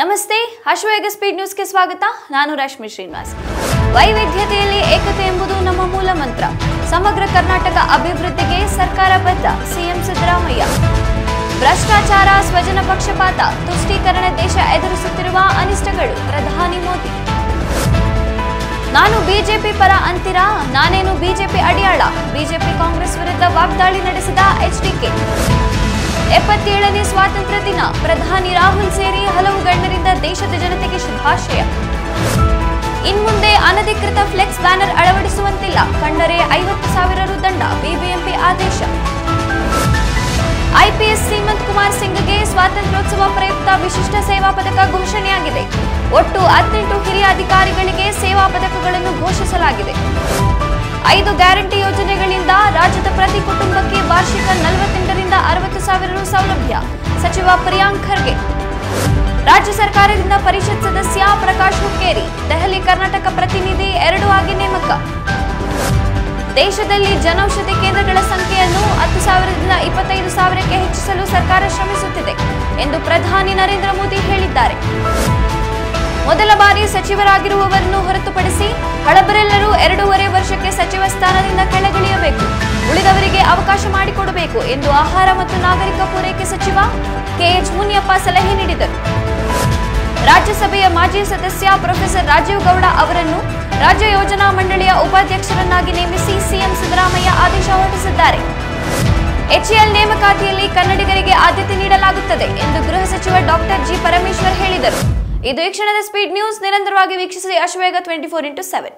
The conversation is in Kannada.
ನಮಸ್ತೆ ಅಶ್ವೇಗ ಸ್ಪೀಡ್ ನ್ಯೂಸ್ಗೆ ಸ್ವಾಗತ. ನಾನು ರಶ್ಮಿ ಶ್ರೀನಿವಾಸ್. ವೈವಿಧ್ಯತೆಯಲ್ಲಿ ಏಕತೆ ಎಂಬುದು ನಮ್ಮ ಮೂಲ ಮಂತ್ರ. ಸಮಗ್ರ ಕರ್ನಾಟಕ ಅಭಿವೃದ್ಧಿಗೆ ಸರ್ಕಾರ ಬದ್ಧ, ಸಿಎಂ ಸಿದ್ದರಾಮಯ್ಯ. ಭ್ರಷ್ಟಾಚಾರ, ಸ್ವಜನ ಪಕ್ಷಪಾತ, ತುಷ್ಟೀಕರಣ ದೇಶ ಎದುರಿಸುತ್ತಿರುವ ಅನಿಷ್ಟಗಳು, ಪ್ರಧಾನಿ ಮೋದಿ. ನಾನು ಬಿಜೆಪಿ ಪರ ಅಂತೀರಾ? ನಾನೇನು ಬಿಜೆಪಿ ಅಡಿಯಾಳ? ಬಿಜೆಪಿ ಕಾಂಗ್ರೆಸ್ ವಿರುದ್ಧ ವಾಗ್ದಾಳಿ ನಡೆಸಿದ ಎಚ್ಡಿಕೆ ಎಪ್ಪತ್ತೇಳನೇ ಸ್ವಾತಂತ್ರ್ಯ ದಿನ. ಪ್ರಧಾನಿ ರಾಹುಲ್ ಸೇರಿ ಹಲವು ಗಣ್ಯರಿಂದ ದೇಶದ ಜನತೆಗೆ ಶುಭಾಶಯ. ಇನ್ಮುಂದೆ ಅನಧಿಕೃತ ಫ್ಲೆಕ್ಸ್ ಬ್ಯಾನರ್ ಅಳವಡಿಸುವಂತಿಲ್ಲ. ಕಂಡರೆ ಐವತ್ತು ಸಾವಿರ ರು ದಂಡ, ಬಿಬಿಎಂಪಿ ಆದೇಶ. ಐಪಿಎಸ್ ಸೀಮಂತ್ ಕುಮಾರ್ ಸಿಂಗ್ಗೆ ಸ್ವಾತಂತ್ರ್ಯೋತ್ಸವ ಪ್ರಯುಕ್ತ ವಿಶಿಷ್ಟ ಸೇವಾ ಪದಕ ಘೋಷಣೆಯಾಗಿದೆ. ಒಟ್ಟು ಹದಿನೆಂಟು ಹಿರಿಯ ಅಧಿಕಾರಿಗಳಿಗೆ ಸೇವಾ ಪದಕಗಳನ್ನು ಘೋಷಿಸಲಾಗಿದೆ. ಐದು ಗ್ಯಾರಂಟಿ ಪ್ರತಿ ಕುಟುಂಬಕ್ಕೆ ವಾರ್ಷಿಕ ನಲವತ್ತೆಂಟರಿಂದ ಅರವತ್ತು ಸಾವಿರ ರು ಸೌಲಭ್ಯ. ಸಚಿವ ಪ್ರಿಯಾಂಕ್ ಖರ್ಗೆ. ರಾಜ್ಯ ಸರ್ಕಾರದಿಂದ ಪರಿಷತ್ ಸದಸ್ಯ ಪ್ರಕಾಶ್ ಹುಕ್ಕೇರಿ. ದೆಹಲಿ ಕರ್ನಾಟಕ ಪ್ರತಿನಿಧಿ ಎರಡು ಆಗಿ ನೇಮಕ. ದೇಶದಲ್ಲಿ ಜನೌಷಧಿ ಕೇಂದ್ರಗಳ ಸಂಖ್ಯೆಯನ್ನು ಹತ್ತು ಸಾವಿರದಿಂದ ಇಪ್ಪತ್ತೈದು ಸಾವಿರಕ್ಕೆ ಹೆಚ್ಚಿಸಲು ಸರ್ಕಾರ ಶ್ರಮಿಸುತ್ತಿದೆ ಎಂದು ಪ್ರಧಾನಿ ನರೇಂದ್ರ ಮೋದಿ ಹೇಳಿದ್ದಾರೆ. ಮೊದಲ ಬಾರಿ ಸಚಿವರಾಗಿರುವವರನ್ನು ಹೊರತುಪಡಿಸಿ ಹಳಬರೆಲ್ಲರೂ ಎರಡೂವರೆ ವರ್ಷಕ್ಕೆ ಸಚಿವ ಸ್ಥಾನದಿಂದ ಕೆಳಗಿಳಿಯಬೇಕು. ಅವಕಾಶ ಮಾಡಿಕೊಡಬೇಕು ಎಂದು ಆಹಾರ ಮತ್ತು ನಾಗರಿಕ ಪೂರೈಕೆ ಸಚಿವ ಕೆಎಚ್ ಮುನಿಯಪ್ಪ ಸಲಹೆ ನೀಡಿದರು. ರಾಜ್ಯಸಭೆಯ ಮಾಜಿ ಸದಸ್ಯ ಪ್ರೊಫೆಸರ್ ರಾಜೀವ್ ಗೌಡ ಅವರನ್ನು ರಾಜ್ಯ ಯೋಜನಾ ಮಂಡಳಿಯ ಉಪಾಧ್ಯಕ್ಷರನ್ನಾಗಿ ನೇಮಿಸಿ ಸಿಎಂ ಸಿದ್ದರಾಮಯ್ಯ ಆದೇಶ ಹೊರಡಿಸಿದ್ದಾರೆ. ಎಚ್ಎಲ್ ನೇಮಕಾತಿಯಲ್ಲಿ ಕನ್ನಡಿಗರಿಗೆ ಆದ್ಯತೆ ನೀಡಲಾಗುತ್ತದೆ ಎಂದು ಗೃಹ ಸಚಿವ ಡಾಕ್ಟರ್ ಜಿ ಪರಮೇಶ್ವರ್ ಹೇಳಿದರು. ಇದು ಈ ಕ್ಷಣದ ಸ್ಪೀಡ್ ನ್ಯೂಸ್. ನಿರಂತರವಾಗಿ ವೀಕ್ಷಿಸಿ Ashvega twenty four into seven.